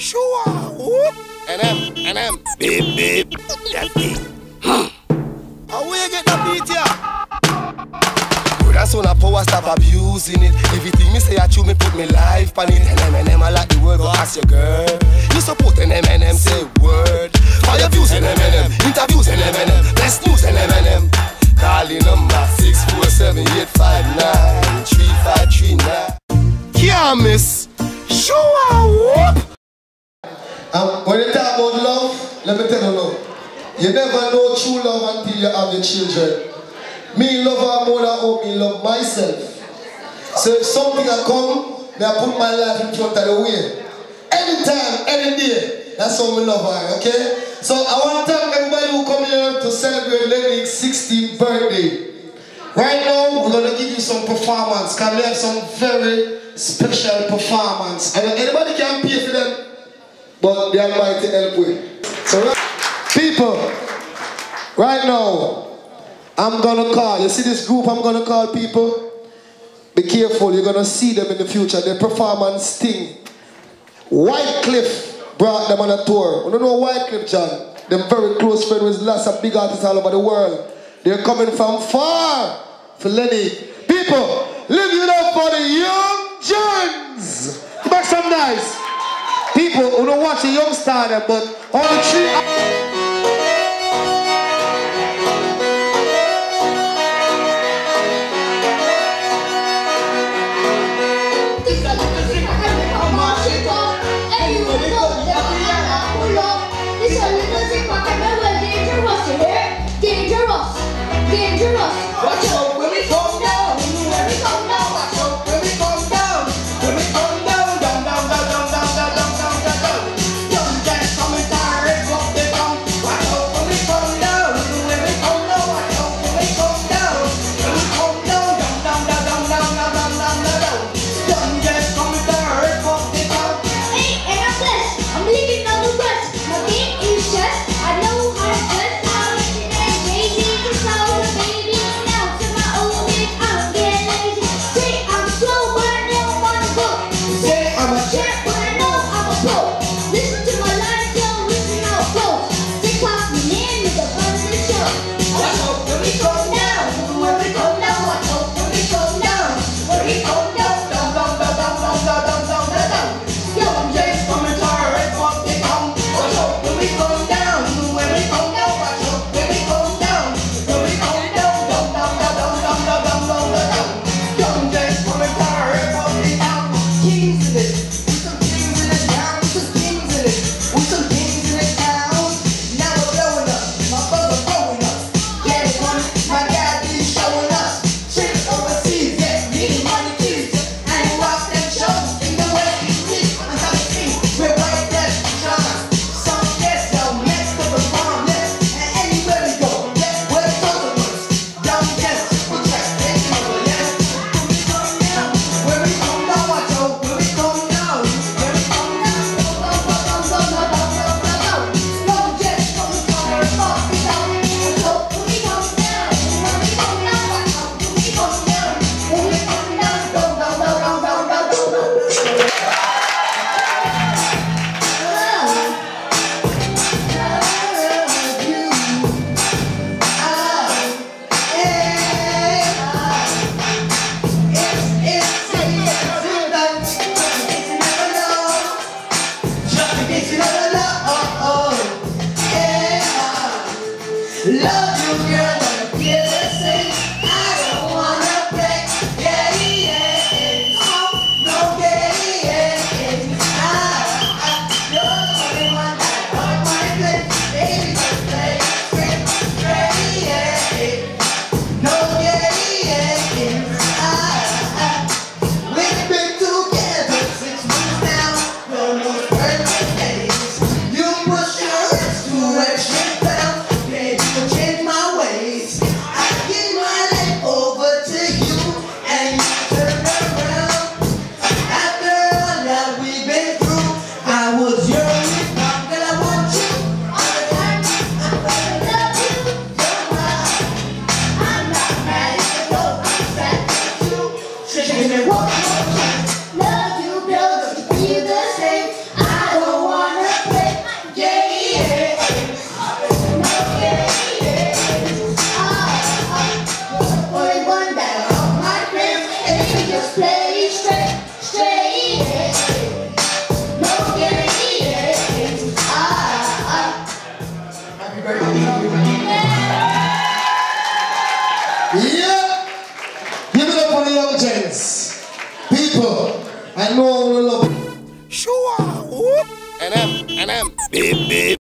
Sure. Whoop. And them, and them. Beep, beep. That beat. How where you get that beat, yeah? Good as soon as power stop abusing it. Everything me say I chew me put me life on it. And them and them I like the word, go ask your girl. You support and them and them say word. Fire views and them and them, interviews and them and them, best news and them and them. Calling number six four seven eight five nine three five three nine. Can't miss. Sure. Whoop. And when you talk about love, let me tell you love. You never know true love until you have your children. Me love her more than me love myself. So if something I come, may I put my life in front of the way. Anytime, any day, that's how me love her, okay? So I want to thank everybody who come here to celebrate Lenique's 16th birthday. Right now, we're going to give you some performance, because we have some very special performance. Anybody can pay for them, but the Almighty help with. So, right, people, right now, I'm gonna call. You see this group I'm gonna call people? Be careful, you're gonna see them in the future. Their performance thing. Wyclef brought them on a tour. You don't know Wyclef Jean? Them very close friend with lots of big artists all over the world. They're coming from far for Lenny. People, live it up for the Yung Jenz. Make some nice. People who don't watch a young star, but but the three. Yeah. Give it up for the Yung Jenz. People, I know all will love. Sure. Whoop. NM, M, and Beep, beep.